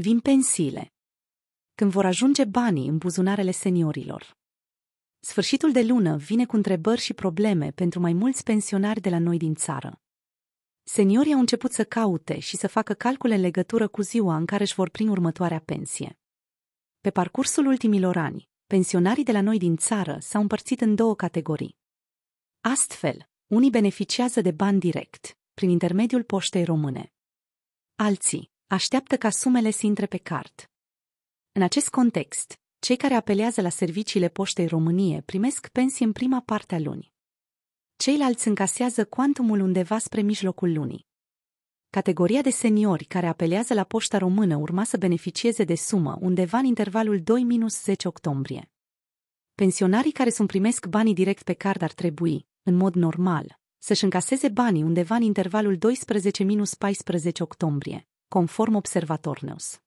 Vin pensiile. Când vor ajunge banii în buzunarele seniorilor. Sfârșitul de lună vine cu întrebări și probleme pentru mai mulți pensionari de la noi din țară. Seniorii au început să caute și să facă calcule în legătură cu ziua în care își vor prin următoarea pensie. Pe parcursul ultimilor ani, pensionarii de la noi din țară s-au împărțit în două categorii. Astfel, unii beneficiază de bani direct, prin intermediul poștei române. Alții așteaptă ca sumele să intre pe card. În acest context, cei care apelează la serviciile poștei Românie primesc pensii în prima parte a lunii. Ceilalți încasează cuantumul undeva spre mijlocul lunii. Categoria de seniori care apelează la poșta română urma să beneficieze de sumă undeva în intervalul 2-10 octombrie. Pensionarii care sunt primesc banii direct pe card ar trebui, în mod normal, să-și încaseze banii undeva în intervalul 12-14 octombrie, conform observatórios